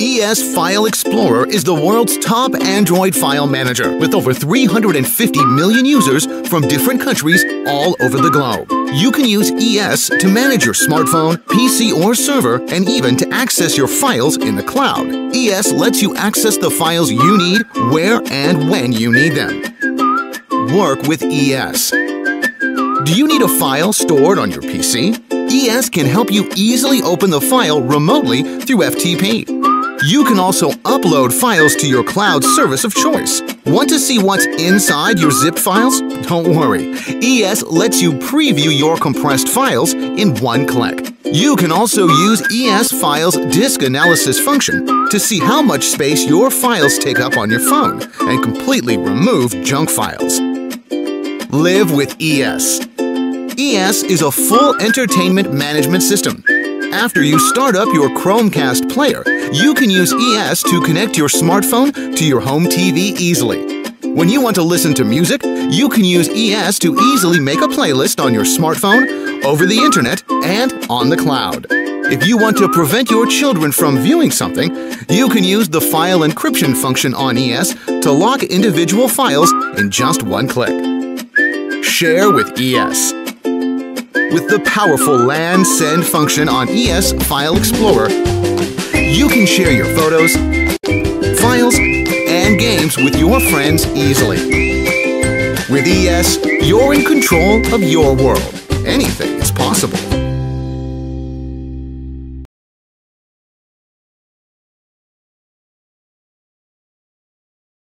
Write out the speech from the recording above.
ES File Explorer is the world's top Android file manager with over 350 million users from different countries all over the globe. You can use ES to manage your smartphone, PC, or server, and even to access your files in the cloud. ES lets you access the files you need, where and when you need them. Work with ES. Do you need a file stored on your PC? ES can help you easily open the file remotely through FTP. You can also upload files to your cloud service of choice. Want to see what's inside your zip files? Don't worry, ES lets you preview your compressed files in one click. You can also use ES Files Disk Analysis function to see how much space your files take up on your phone and completely remove junk files. Live with ES. ES is a full entertainment management system after you start up your Chromecast player, you can use ES to connect your smartphone to your home TV easily. When you want to listen to music, you can use ES to easily make a playlist on your smartphone, over the internet, and on the cloud. If you want to prevent your children from viewing something, you can use the file encryption function on ES to lock individual files in just one click. Share with ES. With the powerful LAN send function on ES File Explorer, you can share your photos, files, and games with your friends easily. With ES, you're in control of your world. Anything is possible.